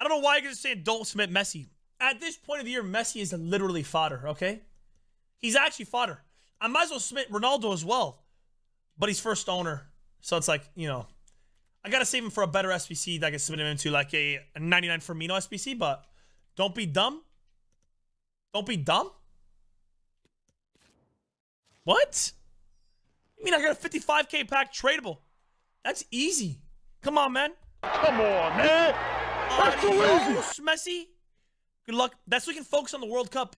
I don't know why you're gonna say don't submit Messi. At this point of the year, Messi is literally fodder. Okay, he's actually fodder. I might as well submit Ronaldo as well, but he's first owner, so it's like you know, I gotta save him for a better SBC that I can submit him into, like a, a 99 Firmino SBC. But don't be dumb. Don't be dumb. What? You mean I got a 55k pack tradable? That's easy. Come on, man. Come on, man. That's too easy. Adios, Messi. Good luck. That's so we can focus on the World Cup.